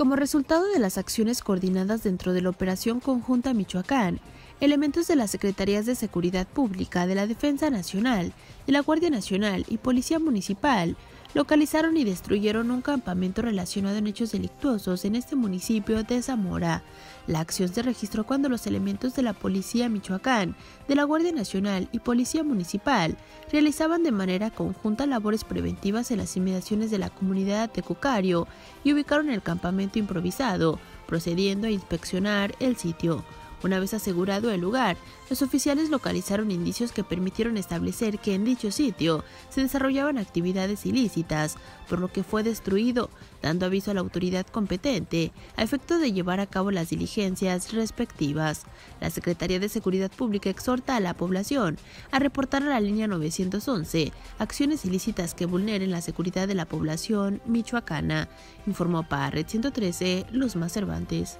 Como resultado de las acciones coordinadas dentro de la Operación Conjunta Michoacán, elementos de las Secretarías de Seguridad Pública, de la Defensa Nacional, de la Guardia Nacional y Policía Municipal localizaron y destruyeron un campamento relacionado en hechos delictuosos en este municipio de Zamora. La acción se registró cuando los elementos de la Policía Michoacán, de la Guardia Nacional y Policía Municipal realizaban de manera conjunta labores preventivas en las inmediaciones de la comunidad de Cucario y ubicaron el campamento improvisado, procediendo a inspeccionar el sitio. Una vez asegurado el lugar, los oficiales localizaron indicios que permitieron establecer que en dicho sitio se desarrollaban actividades ilícitas, por lo que fue destruido, dando aviso a la autoridad competente a efecto de llevar a cabo las diligencias respectivas. La Secretaría de Seguridad Pública exhorta a la población a reportar a la línea 911 acciones ilícitas que vulneren la seguridad de la población michoacana, informó para Red 113 Luz Más Cervantes.